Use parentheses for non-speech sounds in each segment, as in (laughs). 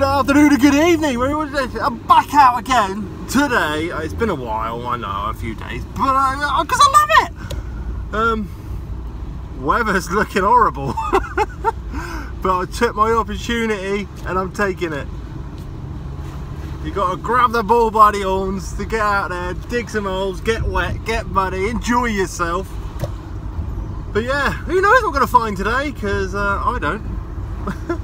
afternoon, good evening. I'm back out again today. It's been a while, I know, a few days, but because uh, I love it. Um, weather's looking horrible, (laughs) but I took my opportunity and I'm taking it. You got to grab the ball by the horns to get out there, dig some holes, get wet, get muddy, enjoy yourself. But yeah, who knows what we're going to find today, because uh, I don't. (laughs)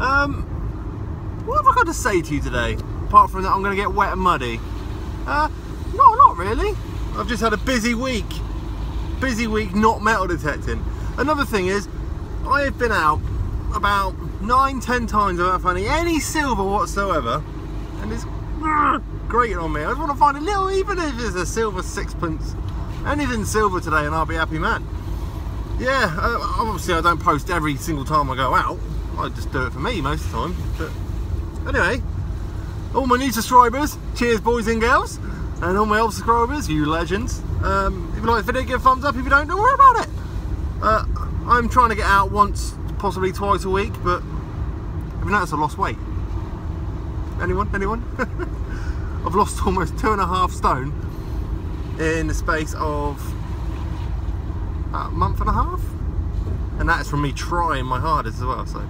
um, what have I got to say to you today? Apart from that I'm going to get wet and muddy. Uh, no, not really. I've just had a busy week. Busy week not metal detecting. Another thing is, I have been out about nine, ten times without finding any silver whatsoever. And it's grating on me. I just want to find a little, even if it's a silver sixpence, anything silver today and I'll be happy man. Yeah, obviously I don't post every single time I go out. I just do it for me most of the time. But anyway, all my new subscribers, cheers boys and girls. And all my old subscribers, you legends. Um, if you like the video, give a thumbs up. If you don't, don't worry about it. Uh, I'm trying to get out once, possibly twice a week, but you noticed I've lost weight? Anyone? Anyone? (laughs) I've lost almost two and a half stone in the space of a month and a half. And that's from me trying my hardest as well, so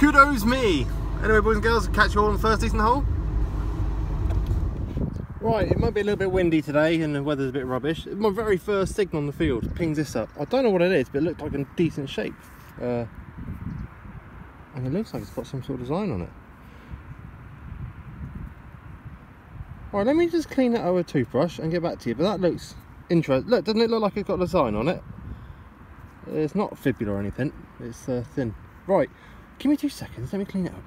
kudos me. Anyway, boys and girls, catch you all on the first decent hole. Right, it might be a little bit windy today and the weather's a bit rubbish. My very first signal on the field pings this up. I don't know what it is, but it looked like a decent shape. Uh, and it looks like it's got some sort of design on it. Alright, let me just clean that over a toothbrush and get back to you, but that looks interesting. Look, doesn't it look like it's got a design on it? It's not fibula or anything, it's uh, thin. Right, give me two seconds, let me clean it up.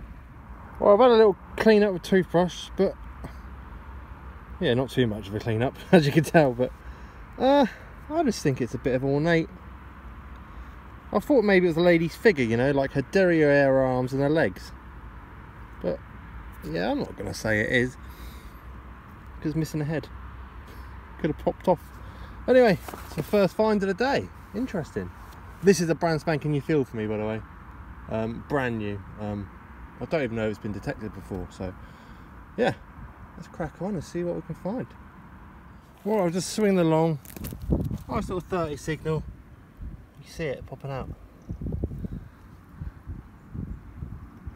Well, I've had a little clean up with toothbrush, but yeah, not too much of a clean up, (laughs) as you can tell, but uh, I just think it's a bit of ornate. I thought maybe it was a lady's figure, you know, like her derriere arms and her legs. But, yeah, I'm not going to say it is. Because missing a head. Could have popped off. Anyway, it's the first find of the day. Interesting. This is a brand spanking new field for me, by the way. Um, brand new. Um, I don't even know if it's been detected before, so yeah, let's crack on and see what we can find. Well, I'll just swing along. Nice little 30 signal. You see it popping out.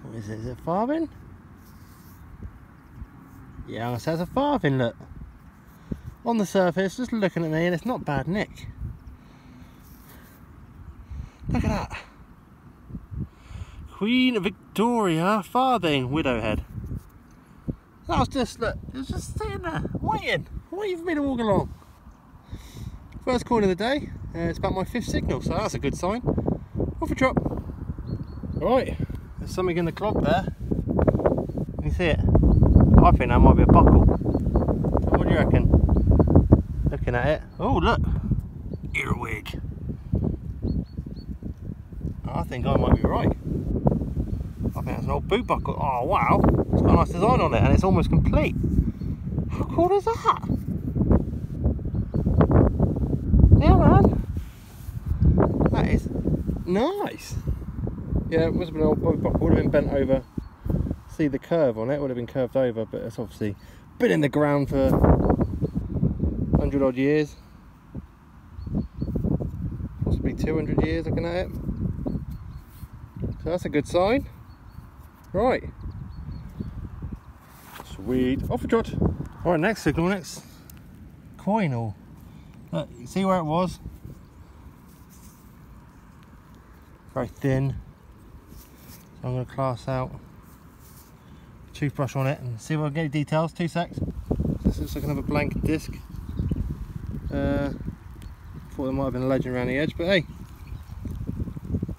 What is it? Is it farthing? Yeah, it says a farthing, look. On the surface, just looking at me, and it's not bad nick. Look at that. Queen Victoria farthing widowhead. That was just, look, it was just sitting there, waiting, waiting for me to walk along. First coin of the day, uh, it's about my fifth signal, so that's a good sign. Off a trot. Right, there's something in the clog there. Can you see it? I think that might be a buckle. What do you reckon? Looking at it. Oh, look. Earwig. I think I might be right. I think that's an old boot buckle. Oh, wow. It's got a nice design on it and it's almost complete. How cool is that? Yeah, man. That is nice. Yeah, it been an old boat buckle. Would have been bent over. See the curve on it. Would have been curved over, but it's obviously been in the ground for 100 odd years. Possibly 200 years looking at it. So that's a good sign. Right. Sweet. Off a trot. Alright, next signal, next coin or Look, you see where it was? Very thin. So I'm going to class out toothbrush on it and see if I can get any details. Two secs. This looks like another blank disc. Uh, thought there might have been a legend around the edge, but hey,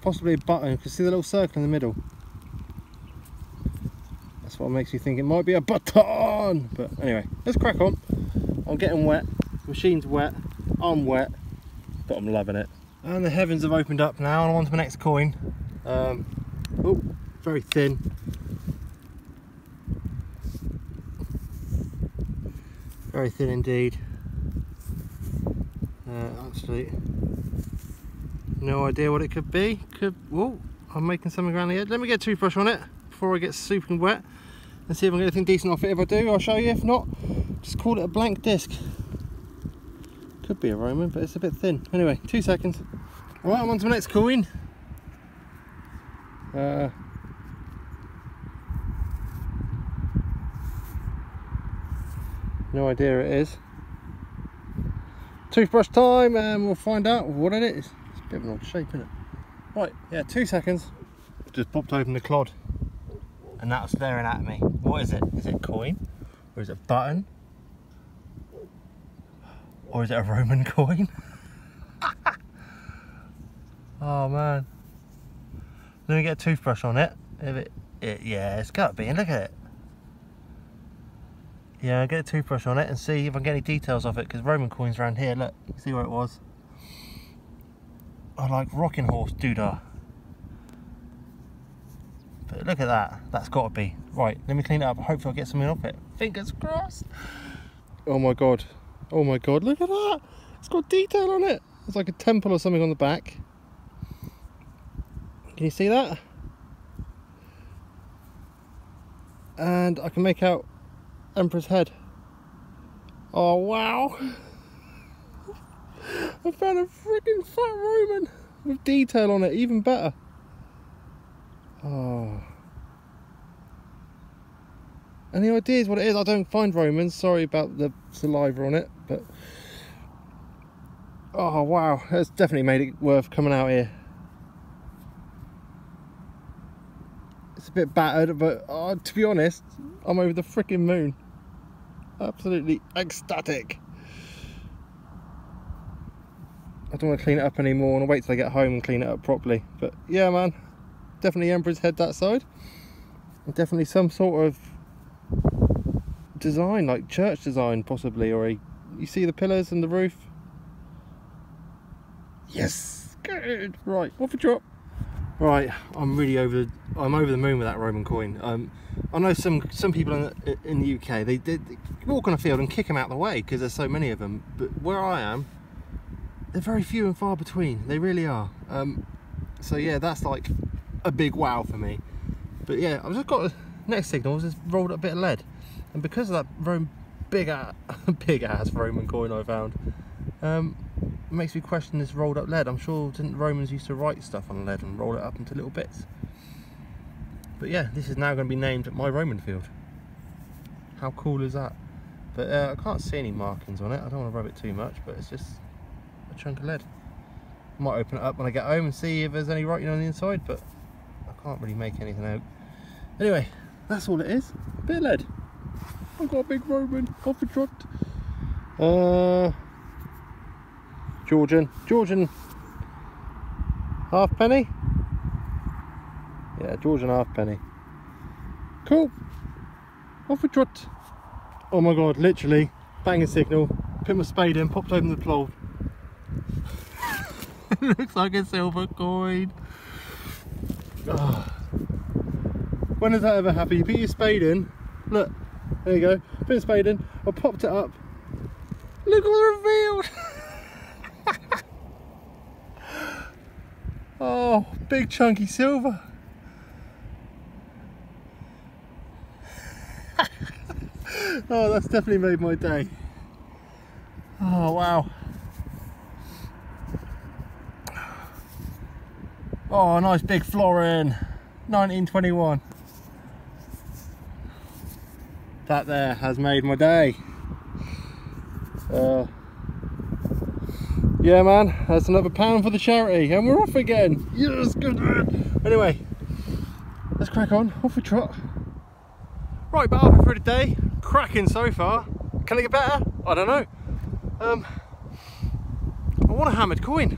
possibly a button. You can see the little circle in the middle. What makes you think it might be a button. But anyway, let's crack on. I'm getting wet. Machine's wet. I'm wet, but I'm loving it. And the heavens have opened up now, and I'm on to my next coin. Um, oh, very thin. Very thin indeed. Uh, actually, no idea what it could be. Could, whoa, I'm making something around here. Let me get a toothbrush on it before I get super wet and see if I can get anything decent off it. If I do, I'll show you. If not, just call it a blank disc. Could be a Roman, but it's a bit thin. Anyway, two seconds. All right, I'm on to the next coin. Uh, no idea it is. Toothbrush time and we'll find out what it is. It's a bit of an odd shape, isn't it? Right, yeah, two seconds. Just popped open the clod and that's staring at me. What is it? Is it coin? Or is it button? Or is it a Roman (laughs) coin? (laughs) oh man. Let me get a toothbrush on it. If it, it yeah, it's got to be. Look at it. Yeah, i get a toothbrush on it and see if I can get any details of it because Roman coins around here, look, see where it was. I like rocking horse doodah. Look at that, that's got to be. Right, let me clean it up, hopefully I'll get something off it. Fingers crossed. Oh my god, oh my god, look at that. It's got detail on it. It's like a temple or something on the back. Can you see that? And I can make out Emperor's head. Oh wow! (laughs) I found a freaking fat Roman with detail on it, even better. Oh. Any ideas what it is? I don't find Romans. Sorry about the saliva on it, but oh wow, that's definitely made it worth coming out here. It's a bit battered, but uh, to be honest, I'm over the freaking moon. Absolutely ecstatic. I don't want to clean it up anymore. I want to wait till I get home and clean it up properly. But yeah, man, definitely Emperor's head that side. And definitely some sort of design, like church design possibly, or a, you see the pillars and the roof? Yes, good. Right, off a drop. Right, I'm really over. The, I'm over the moon with that Roman coin. Um, I know some some people in the, in the UK they, they, they, walk on a field and kick them out of the way because there's so many of them. But where I am, they're very few and far between. They really are. Um, so yeah, that's like a big wow for me. But yeah, I've just got next signal. Is just rolled up a bit of lead, and because of that very big ass, (laughs) big ass Roman coin I found. Um, it makes me question this rolled up lead. I'm sure didn't Romans used to write stuff on lead and roll it up into little bits. But yeah, this is now going to be named my Roman field. How cool is that? But uh, I can't see any markings on it. I don't want to rub it too much, but it's just a chunk of lead. Might open it up when I get home and see if there's any writing on the inside, but I can't really make anything out. Anyway, that's all it is. A bit of lead. I've got a big Roman off the trot. Uh, Georgian, Georgian halfpenny. Yeah, Georgian halfpenny. Cool. Off we trot. Oh my god, literally, banging signal, put my spade in, popped open the plough. (laughs) Looks like a silver coin. Oh. When does that ever happen? You put your spade in, look, there you go, spade in, I popped it up. Look what revealed! (laughs) oh, big chunky silver. (laughs) oh, that's definitely made my day. Oh, wow. Oh, nice big florin. 1921. That there has made my day. Uh, yeah man that's another pound for the charity and we're off again. Yes good man. Anyway let's crack on. Off we trot. Right but halfway through the day. Cracking so far. Can it get better? I don't know. Um i want a hammered coin.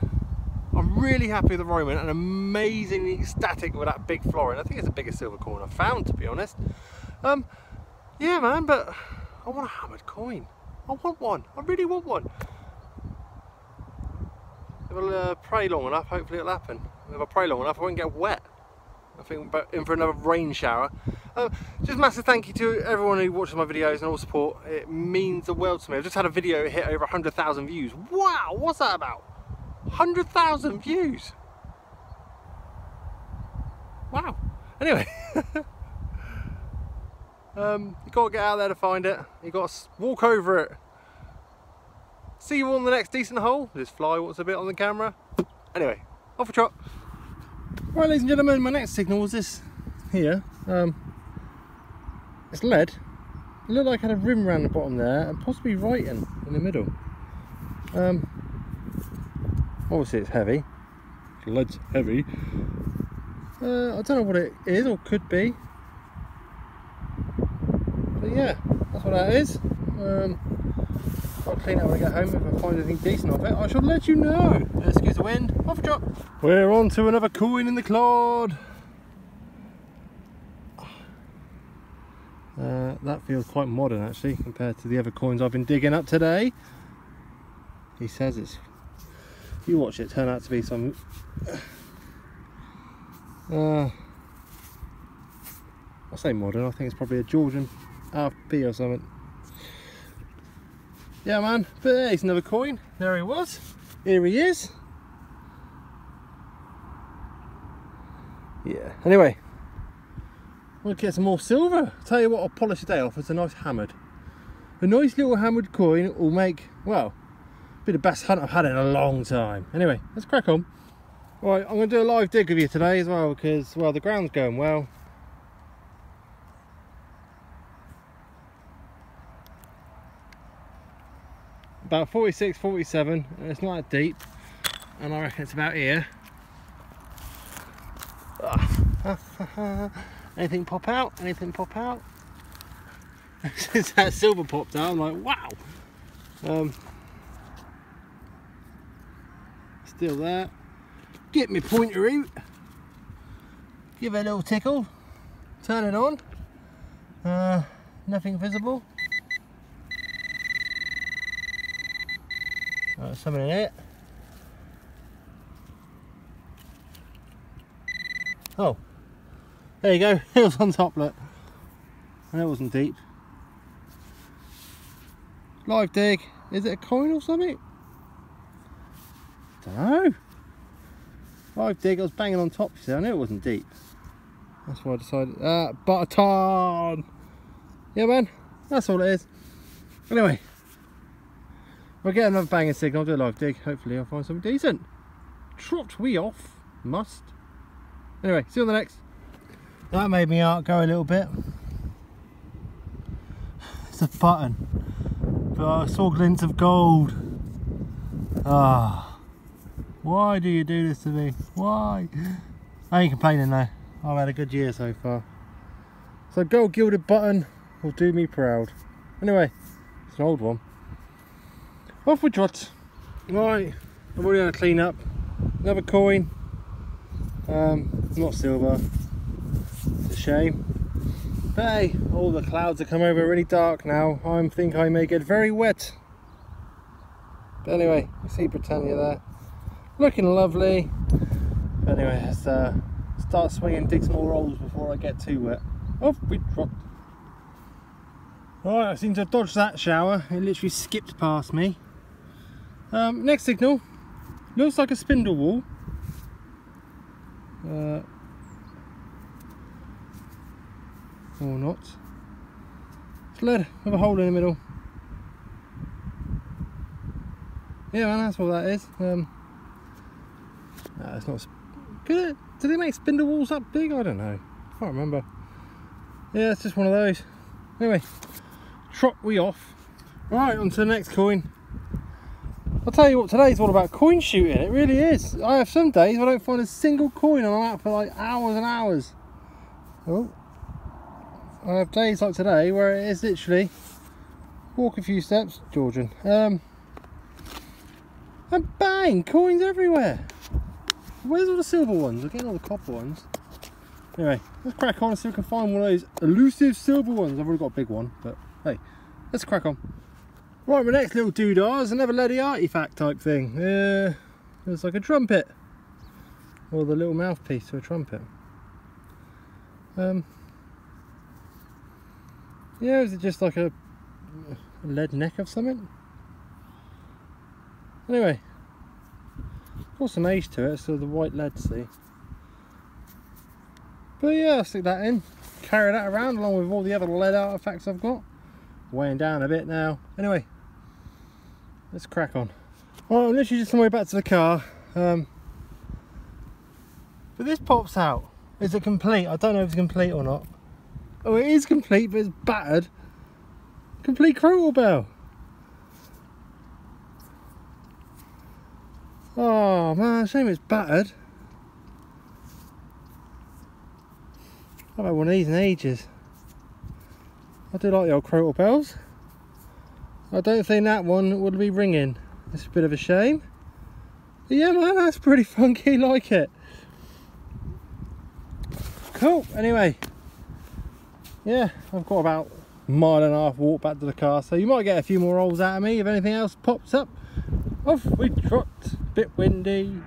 I'm really happy with the roman and amazingly ecstatic with that big florin. I think it's the biggest silver coin i've found to be honest. Um yeah man but i want a hammered coin i want one i really want one if I uh, pray long enough, hopefully it'll happen. If I pray long enough, I won't get wet. I think we're in for another rain shower. Uh, just massive thank you to everyone who watches my videos and all support. It means the world to me. I've just had a video hit over 100,000 views. Wow, what's that about? 100,000 views. Wow. Anyway. (laughs) um, you got to get out there to find it. you got to walk over it. See you on the next decent hole. Just fly what's a bit on the camera. Anyway, off a trot. Right, ladies and gentlemen, my next signal was this here. Um, it's lead. It looked like it had a rim around the bottom there and possibly writing in the middle. Um, obviously it's heavy. Lead's heavy. Uh, I don't know what it is or could be. Yeah, that's what that is. Um, I'll clean it when I get home if I find anything decent of it. I shall let you know. Excuse the wind. Off a drop. We're on to another coin in the clod. Uh, that feels quite modern actually compared to the other coins I've been digging up today. He says it's, you watch it turn out to be some, uh, I say modern, I think it's probably a Georgian RP or something. Yeah man, but there's another coin, there he was, here he is. Yeah, anyway, We'll get some more silver. Tell you what, I'll polish the day off. It's a nice hammered. A nice little hammered coin will make, well, be the best hunt I've had in a long time. Anyway, let's crack on. Right, I'm going to do a live dig with you today as well because, well, the ground's going well. About 46, 47, it's not that deep. And I reckon it's about here. (laughs) Anything pop out? Anything pop out? Since (laughs) that silver popped out, I'm like, wow. Um, still there. Get me pointer out. Give it a little tickle. Turn it on. Uh, nothing visible. Something in it. Oh, there you go, (laughs) it was on top, look. And it wasn't deep. Live dig. Is it a coin or something? Don't know. Live dig, I was banging on top, you see, I knew it wasn't deep. That's why I decided, uh, button! Yeah man, that's all it is. Anyway, we'll get another banging signal, I'll do a live dig, hopefully I'll find something decent. Trot we off, must. Anyway, see you on the next. That made me heart go a little bit. It's a button. But I saw glints of gold. Ah. Why do you do this to me? Why? I ain't complaining though. I've had a good year so far. So gold gilded button will do me proud. Anyway, it's an old one. Off we trot. Right, I'm already to clean up. Another coin. Um, not silver, It's a shame. But hey, all the clouds have come over really dark now. I think I may get very wet. But anyway, you see Britannia there. Looking lovely. But anyway, let's uh, start swinging, dig some more rolls before I get too wet. Off we trot. Right, I seem to have dodged that shower. It literally skipped past me. Um, next signal. Looks like a spindle whorl. Uh, or not. It's lead with a hole in the middle. Yeah man, that's what that is. Um, no, it's not. Could it, do they make spindle whorls that big? I don't know. I can't remember. Yeah, it's just one of those. Anyway, trot we off. Right, on to the next coin. I'll tell you what, today's all about coin shooting. It really is. I have some days I don't find a single coin and I'm out for like hours and hours. Oh, I have days like today where it is literally walk a few steps, Georgian, um, and bang, coins everywhere. Where's all the silver ones? I'm getting all the copper ones. Anyway, let's crack on and see if we can find one of those elusive silver ones. I've already got a big one, but hey, let's crack on. Right, my next little doodah is another leady artifact type thing. Uh, it's like a trumpet, or the little mouthpiece to a trumpet. Um, yeah, is it just like a, a lead neck of something? Anyway, got some age to it, so the white lead, see. But yeah, I'll stick that in, carry that around along with all the other lead artifacts I've got. Weighing down a bit now. Anyway, let's crack on. Well, I'm literally just on my way back to the car. Um, but this pops out. Is it complete? I don't know if it's complete or not. Oh, it is complete, but it's battered. Complete Crotal bell. Oh man, shame it's battered. I've had one of these in ages. I do like the old Crotal bells. I don't think that one would be ringing. It's a bit of a shame. But yeah man, that's pretty funky, (laughs) like it. Cool, anyway. Yeah, I've got about a mile and a half walk back to the car, so you might get a few more rolls out of me if anything else pops up. Off we trot, bit windy,